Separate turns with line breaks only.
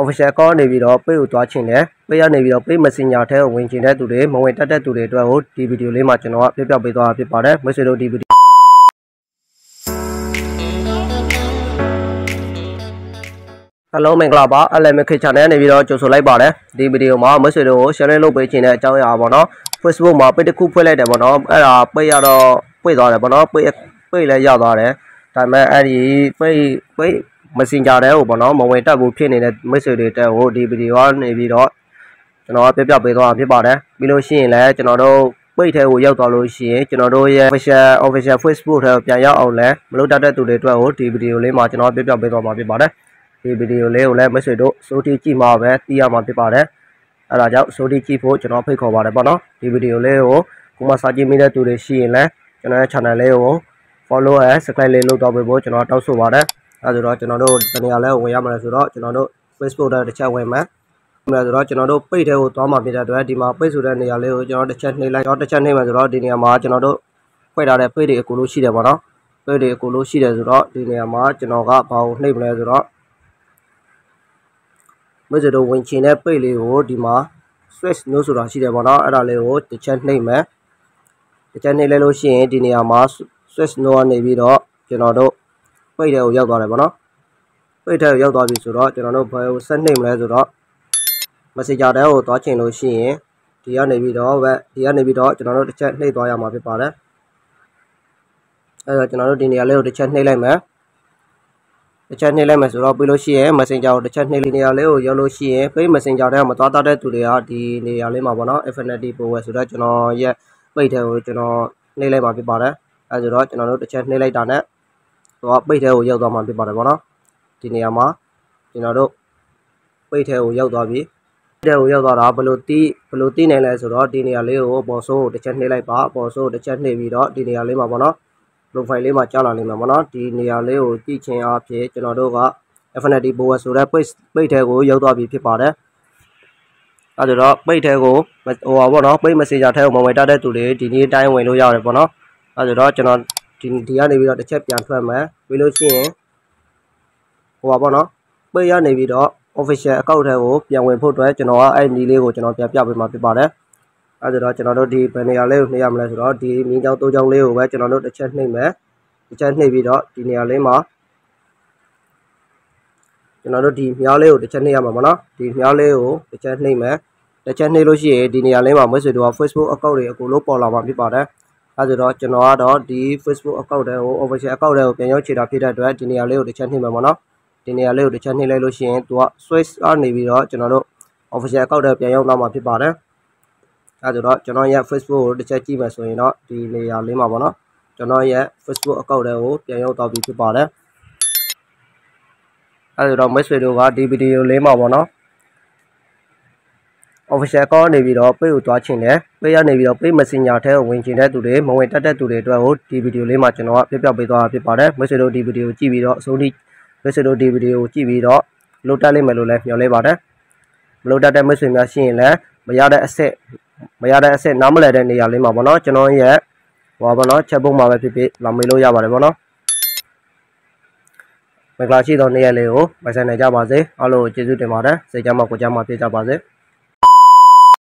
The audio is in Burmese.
official account နေပြီးတော့ page ကိုသွားချင်တယ် page ကနေပြီးတော့ page messenger ထဲကိုဝင်ချင်တဲ့သူတွေမဝင်တတ်တဲ့သူတွေအတွက်ကိုဒီဗီဒီယိုလေးမှာကျွန်တော်ကပြပြပေးသွားတာဖြစ်ပါတယ်မိတ်ဆွေတို့ဒီဗီဒီယို Hello မင်္ဂလာပါ LMK Channel နေပြီးတော့ကြိုဆိုလိုက်ပါတယ်ဒီဗီဒီယိုမှာမိတ်ဆွေတို့ကို share လုပ်ပေးခြင်းတဲ့အကြောင်းအရာပေါ့နော် Facebook မှာ page တစ်ခုဖွင့်လိုက်တယ်ပေါ့နော်အဲ့ဒါ page ရတော့ပွင့်သွားတယ်ပေါ့နော် page page လည်းရောက်သွားတယ်ဒါပေမဲ့အဲ့ဒီ page page Messenger တဲ့ကိုပေါ့နော်မဝင်တက်ဘူးဖြစ်နေတဲ့မိတ်ဆွေတွေတက်ကိုဒီဗီဒီယိုကနေပြီးတော့ကျွန်တော်ကပြပြပေးသွားတာဖြစ်ပါတယ်ပြီးလို့ရှိရင်လည်းကျွန်တော်တို့ပိတ်ထဲကိုရောက်သွားလို့ရှိရင်ကျွန်တော်တို့ရဲ့ official official Facebook ထဲကိုပြန်ရောက်အောင်လဲမလုပ်တတ်တဲ့သူတွေအတွက်ကိုဒီဗီဒီယိုလေးမှာကျွန်တော်ပြပြပေးသွားမှာဖြစ်ပါတယ်ဒီဗီဒီယိုလေးကိုလည်းမိတ်ဆွေတို့စိုးတီကြည့်မှာပဲသိရမှာဖြစ်ပါတယ်အဲဒါကြောင့်စိုးတီကြည့်ဖို့ကျွန်တော်ဖိတ်ခေါ်ပါတယ်ပေါ့နော်ဒီဗီဒီယိုလေးကိုကိုမစာကြည့်မိတဲ့သူတွေရှိရင်လည်းကျွန်တော်ရဲ့ channel လေးကို follow and subscribe လေးလုပ်တော့ပေးဖို့ကျွန်တော်တောင်းဆိုပါတယ် အဲဒါဆိုတော့ကျွန်တော်တို့တနေရာလဲဝင်ရမှာလဲဆိုတော့ကျွန်တော်တို့ Facebook ထဲတစ်ချက်ဝင်မယ်။ဒါဆိုတော့ကျွန်တော်တို့ပိတ်ထဲကိုသွားမှာဖြစ်တဲ့အတွက်ဒီမှာပိတ်ဆိုတဲ့နေရာလေးကိုကျွန်တော်တစ်ချက်နှိပ်လိုက်တော့တစ်ချက်နှိပ်မှဆိုတော့ဒီနေရာမှာကျွန်တော်တို့ဖွင့်ထားတဲ့ပိတ်တွေအကုန်လုံးရှိတယ်ပေါ့နော်။ပိတ်တွေအကုန်လုံးရှိတယ်ဆိုတော့ဒီနေရာမှာကျွန်တော်ကဘာကိုနှိပ်မလဲဆိုတော့မစတော့ဝင်ချင်တဲ့ပိတ်လေးကိုဒီမှာ switch လို့ဆိုတာရှိတယ်ပေါ့နော်။အဲ့ဒါလေးကိုတစ်ချက်နှိပ်မယ်။တစ်ချက်နှိပ်လိုက်လို့ရှိရင်ဒီနေရာမှာ switch လို့ကနေပြီးတော့ကျွန်တော်တို့ ပိတ်ထဲကိုရောက်သွားတယ်ပေါ့နော်။ပိတ်ထဲကိုရောက်သွားပြီဆိုတော့ကျွန်တော်တို့ဘယ်ကိုဆက်နှိပ်မလဲဆိုတော့ messenger တဲကိုသွားချင်လို့ရှိရင်ဒီကနေပြီးတော့ဝက်ဒီကနေပြီးတော့ကျွန်တော်တို့တစ်ချက်နှိပ်သွားရမှာဖြစ်ပါတယ်အဲတော့ကျွန်တော်တို့ဒီနေရာလေးကိုတစ်ချက်နှိပ်လိုက်မယ်တစ်ချက်နှိပ်လိုက်မယ်ဆိုတော့ပြီးလို့ရှိရင် messenger ကိုတစ်ချက်နှိပ်လေးနေရာလေးကိုရောက်လို့ရှိရင် page messenger တဲကမသွားတတ်တဲ့သူတွေကဒီနေရာလေးမှာပေါ့နော် infinity power ဆိုတော့ကျွန်တော်ရဲ့ page ထဲကိုကျွန်တော်နှိပ်လိုက်မှာဖြစ်ပါတယ်အဲဆိုတော့ကျွန်တော်တို့တစ်ချက်နှိပ်လိုက်တာနဲ့ တော့ page ထဲကိုရောက်သွားမှာဖြစ်ပါတယ်ပေါ့နော်ဒီနေရာမှာကျွန်တော်တို့ page ထဲကိုရောက်သွားပြီတဲ့ကိုရောက်သွားတာဘယ်လိုတီးဘယ်လိုတီးနိုင်လဲဆိုတော့ဒီနေရာလေးကိုပေါ်ဆိုးကိုတစ်ချက်နှိပ်လိုက်ပါပေါ်ဆိုးကိုတစ်ချက်နှိပ်ပြီးတော့ဒီနေရာလေးမှာပေါ့နော် profile လေးမှာကြာလာနေမှာပေါ့နော်ဒီနေရာလေးကိုကြည့်ချင်းအားဖြင့်ကျွန်တော်တို့က Affinity Power ဆိုတဲ့ page page ထဲကိုရောက်သွားပြီဖြစ်ပါတယ်အဲဒါတော့ page ထဲကိုဟိုပါပေါ့နော် page messenger ထဲကိုမဝင်တတ်တဲ့သူတွေဒီနေ့တိုင်းဝင်လို့ရတယ်ပေါ့နော်အဲဒါတော့ကျွန်တော် ဒီဒီကနေပြီးတော့တစ်ချက်ပြန်ထွက်မယ်ပြီးလို့ရှိရင်ဟိုပါပေါ့နော် page ရနေပြီးတော့ official account ထဲကိုပြန်ဝင်ဖို့အတွက်ကျွန်တော်ကအဲ့ဒီလေးကိုကျွန်တော်ပြန်ပြပေးမှာဖြစ်ပါတယ်။အဲဒါတော့ကျွန်တော်တို့ဒီဘယ်နေရာလေးကိုနှိပ်ရမလဲဆိုတော့ဒီမြင်းချောင်းသုံးချောင်းလေးကိုပဲကျွန်တော်တို့တစ်ချက်နှိပ်မယ်။တစ်ချက်နှိပ်ပြီးတော့ဒီနေရာလေးမှာကျွန်တော်တို့ဒီမြောင်းလေးကိုတစ်ချက်နှိပ်ရမှာပေါ့နော်။ဒီမြောင်းလေးကိုတစ်ချက်နှိပ်မယ်။တစ်ချက်နှိပ်လို့ရှိရင်ဒီနေရာလေးမှာမိတ်ဆွေတို့က Facebook account တွေအကုန်လုံးပေါ်လာမှာဖြစ်ပါတယ်။ အဲဒါတော့ကျွန်တော်ကတော့ဒီ Facebook account တွေကို official account တွေကိုပြန်ရောက်ချေတာဖြစ်တဲ့အတွက်ဒီနေရာလေးကိုတစ်ချက်နှိပ်မယ်ပေါ့နော်။ဒီနေရာလေးကိုတစ်ချက်နှိပ်လိုက်လို့ရှိရင်သူက switch ကနေပြီးတော့ကျွန်တော်တို့ official account တွေပြန်ရောက်လာမှာဖြစ်ပါတယ်အဲဒါတော့ကျွန်တော်ရဲ့ Facebook ကိုတစ်ချက်ကြည့်မယ်ဆိုရင်တော့ဒီနေရာလေးမှာပေါ့နော်ကျွန်တော်ရဲ့ Facebook account တွေကိုပြန်ရောက်တော့ပြီဖြစ်ပါတယ်အဲဒါတော့ message တို့ကဒီဗီဒီယိုလေးမှာပေါ့နော် official account နေပြီးတော့ page ကိုသွားချင်တယ် page ကနေပြီးတော့ page messenger ထဲကိုဝင်ချင်တဲ့သူတွေမဝင်တတ်တဲ့သူတွေအတွက်ကိုဒီဗီဒီယိုလေးမှာကျွန်တော်ကပြပြပေးသွားတာဖြစ်ပါတယ် message တို့ဒီဗီဒီယိုကြည့်ပြီးတော့အဆုံးထိမိတ်ဆွေတို့ဒီဗီဒီယိုကိုကြည့်ပြီးတော့လိုတက်လိမ့်မယ်လို့လည်းမျှော်လင့်ပါတယ်မလိုတက်တဲ့မိတ်ဆွေများရှိရင်လည်းမရတဲ့အဆက်မရတဲ့အဆက်နားမလည်တဲ့နေရာလေးမှာပေါ့နော်ကျွန်တော်ရဲ့ဟောပါတော့ချက်ပုံမှာပဲဖြစ်ဖြစ်လာမေးလို့ရပါတယ်ပေါ့နော်မင်္ဂလာရှိသောနေ့ရက်လေးကိုမဆိုင်နိုင်ကြပါစေအားလုံးကျေးဇူးတင်ပါတယ်စိတ်ကြမ်းမှကိုကြမ်းမှပြကြပါစေ